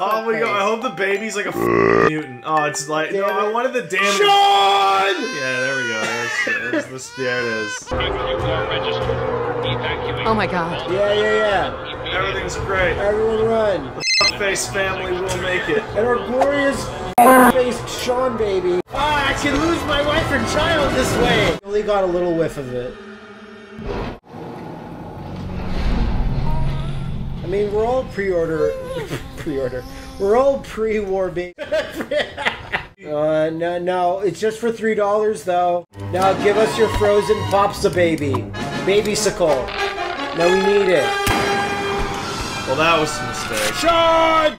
Oh my god, I hope the baby's like a f- mutant. Oh, it's like, no, I wanted the damage. Sean! Yeah, there we go. There's, there's this, there it is. Oh my god. Yeah, yeah, yeah. Everything's great. Everyone run. The Face family will make it. And our glorious face Sean baby. Ah, I can lose my wife and child this way. Only got a little whiff of it. I mean, we're all pre-order, pre-order. We're all pre-war baby. uh, no, no, it's just for three dollars though. Now give us your frozen pops the baby, baby sickle. No, we need it. Well, that was a mistake. Sean!